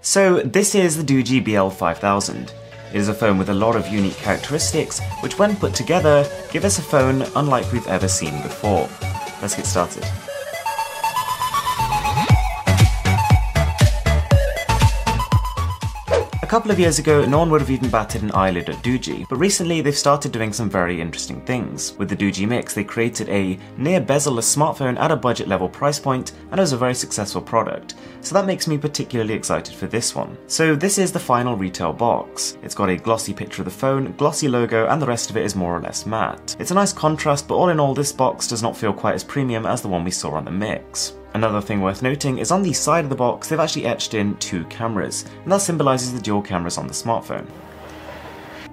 So this is the Doogee BL5000. It is a phone with a lot of unique characteristics, which when put together, give us a phone unlike we've ever seen before. Let's get started. Couple of years ago, no one would have even batted an eyelid at Doogee, but recently they've started doing some very interesting things. With the Doogee Mix, they created a near bezel-less smartphone at a budget level price point, and it was a very successful product. So that makes me particularly excited for this one. So this is the final retail box. It's got a glossy picture of the phone, glossy logo, and the rest of it is more or less matte. It's a nice contrast, but all in all, this box does not feel quite as premium as the one we saw on the Mix. Another thing worth noting is on the side of the box they've actually etched in two cameras, and that symbolises the dual cameras on the smartphone.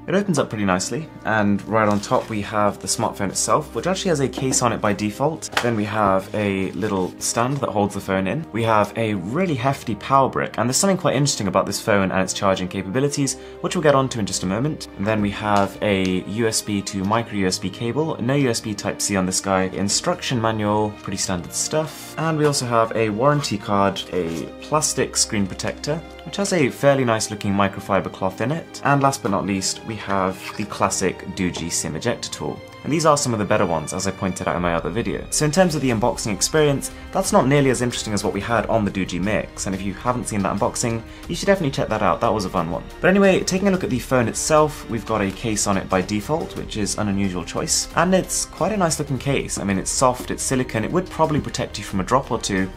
It opens up pretty nicely, and right on top we have the smartphone itself, which actually has a case on it by default. Then we have a little stand that holds the phone in. We have a really hefty power brick, and there's something quite interesting about this phone and its charging capabilities, which we'll get onto in just a moment. And then we have a USB to micro USB cable, no USB Type-C on this guy, instruction manual, pretty standard stuff. And we also have a warranty card, a plastic screen protector, which has a fairly nice looking microfiber cloth in it. And last but not least, we have the classic Doogee SIM ejector tool. And these are some of the better ones, as I pointed out in my other video. So in terms of the unboxing experience, that's not nearly as interesting as what we had on the Doogee Mix, and if you haven't seen that unboxing, you should definitely check that out, that was a fun one. But anyway, taking a look at the phone itself, we've got a case on it by default, which is an unusual choice, and it's quite a nice looking case. I mean, it's soft, it's silicone, it would probably protect you from a drop or two,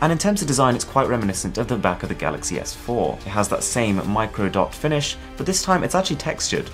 and in terms of design, it's quite reminiscent of the back of the Galaxy S4. It has that same micro dot finish, but this time it's actually textured.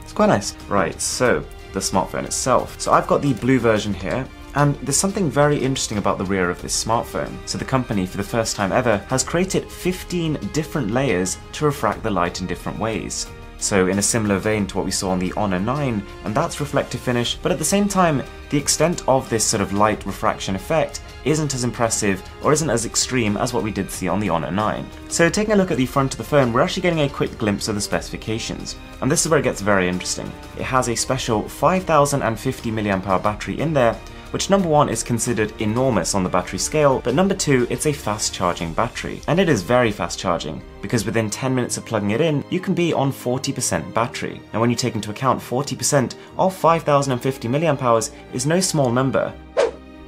It's quite nice. Right, so the smartphone itself. So I've got the blue version here, and there's something very interesting about the rear of this smartphone. So the company, for the first time ever, has created 15 different layers to refract the light in different ways. So in a similar vein to what we saw on the Honor 9, and that's reflective finish, but at the same time, the extent of this sort of light refraction effect isn't as impressive or isn't as extreme as what we did see on the Honor 9. So taking a look at the front of the phone, we're actually getting a quick glimpse of the specifications. And this is where it gets very interesting. It has a special 5050 mAh battery in there, which number one is considered enormous on the battery scale, but number two, it's a fast charging battery. And it is very fast charging, because within 10 minutes of plugging it in, you can be on 40% battery. And when you take into account 40% of 5050 mAh is no small number,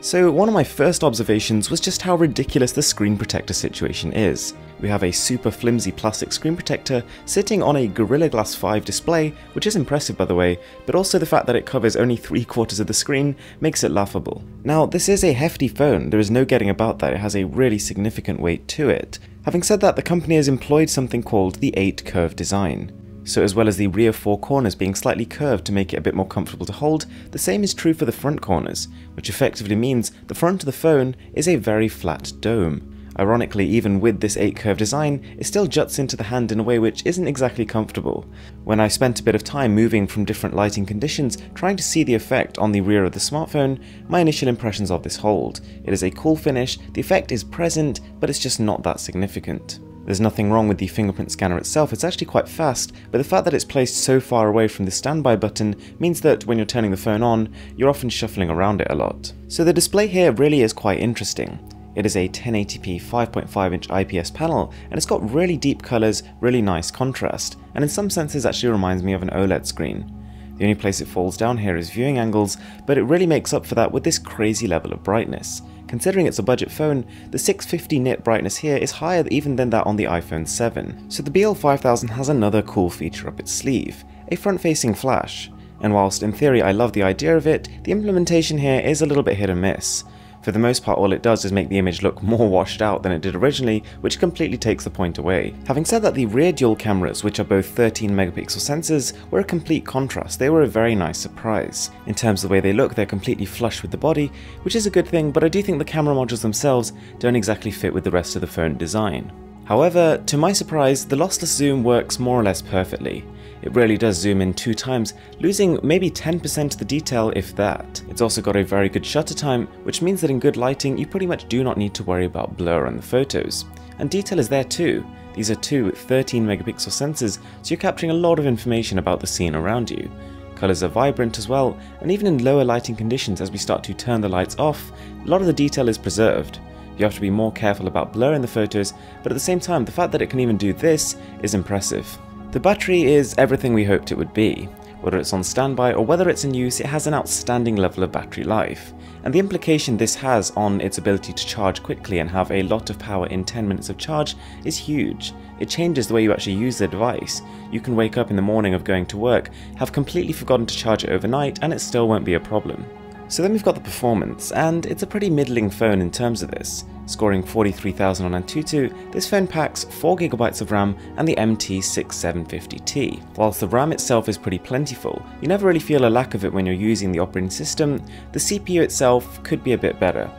so one of my first observations was just how ridiculous the screen protector situation is. We have a super flimsy plastic screen protector sitting on a Gorilla Glass 5 display, which is impressive by the way, but also the fact that it covers only 3 quarters of the screen makes it laughable. Now this is a hefty phone, there is no getting about that, it has a really significant weight to it. Having said that, the company has employed something called the 8 curve design. So as well as the rear four corners being slightly curved to make it a bit more comfortable to hold, the same is true for the front corners, which effectively means the front of the phone is a very flat dome. Ironically, even with this 8 curve design, it still juts into the hand in a way which isn't exactly comfortable. When I spent a bit of time moving from different lighting conditions trying to see the effect on the rear of the smartphone, my initial impressions of this hold. It is a cool finish, the effect is present, but it's just not that significant. There's nothing wrong with the fingerprint scanner itself, it's actually quite fast, but the fact that it's placed so far away from the standby button means that when you're turning the phone on, you're often shuffling around it a lot. So the display here really is quite interesting. It is a 1080p 5.5 inch IPS panel and it's got really deep colours, really nice contrast, and in some senses actually reminds me of an OLED screen. The only place it falls down here is viewing angles, but it really makes up for that with this crazy level of brightness. Considering it's a budget phone, the 650 nit brightness here is higher even than that on the iPhone 7. So the BL5000 has another cool feature up its sleeve, a front-facing flash. And whilst in theory I love the idea of it, the implementation here is a little bit hit and miss. For the most part all it does is make the image look more washed out than it did originally, which completely takes the point away. Having said that the rear dual cameras, which are both 13 megapixel sensors, were a complete contrast, they were a very nice surprise. In terms of the way they look, they're completely flush with the body, which is a good thing, but I do think the camera modules themselves don't exactly fit with the rest of the phone design. However, to my surprise, the lossless zoom works more or less perfectly. It really does zoom in two times, losing maybe 10% of the detail if that. It's also got a very good shutter time, which means that in good lighting you pretty much do not need to worry about blur on the photos. And detail is there too. These are two 13 megapixel sensors, so you're capturing a lot of information about the scene around you. Colours are vibrant as well, and even in lower lighting conditions as we start to turn the lights off, a lot of the detail is preserved. You have to be more careful about blurring the photos, but at the same time, the fact that it can even do this is impressive. The battery is everything we hoped it would be. Whether it's on standby or whether it's in use, it has an outstanding level of battery life. And the implication this has on its ability to charge quickly and have a lot of power in 10 minutes of charge is huge. It changes the way you actually use the device. You can wake up in the morning of going to work, have completely forgotten to charge it overnight, and it still won't be a problem. So then we've got the performance, and it's a pretty middling phone in terms of this. Scoring 43,000 on Antutu, this phone packs 4GB of RAM and the MT6750T. Whilst the RAM itself is pretty plentiful, you never really feel a lack of it when you're using the operating system, the CPU itself could be a bit better.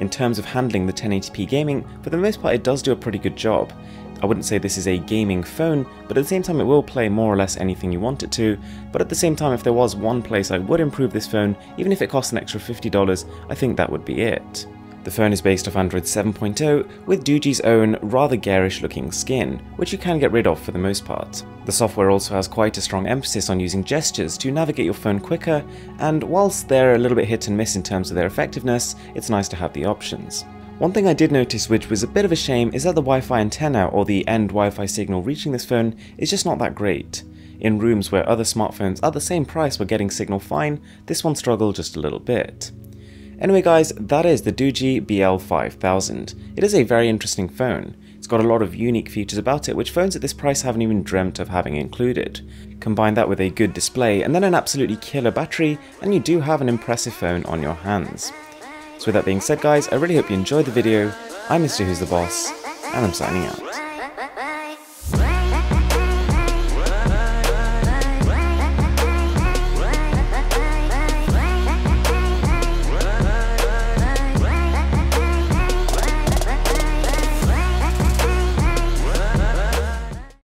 In terms of handling the 1080p gaming, for the most part it does do a pretty good job. I wouldn't say this is a gaming phone, but at the same time it will play more or less anything you want it to, but at the same time if there was one place I would improve this phone, even if it costs an extra $50, I think that would be it. The phone is based off Android 7.0 with Doogee's own rather garish looking skin, which you can get rid of for the most part. The software also has quite a strong emphasis on using gestures to navigate your phone quicker, and whilst they're a little bit hit and miss in terms of their effectiveness, it's nice to have the options. One thing I did notice which was a bit of a shame is that the Wi-Fi antenna or the end Wi-Fi signal reaching this phone is just not that great. In rooms where other smartphones at the same price were getting signal fine, this one struggled just a little bit. Anyway guys, that is the Doogee BL5000. It is a very interesting phone. It's got a lot of unique features about it which phones at this price haven't even dreamt of having included. Combine that with a good display and then an absolutely killer battery and you do have an impressive phone on your hands. So with that being said guys, I really hope you enjoyed the video. I'm Mr. Who's the Boss, and I'm signing out.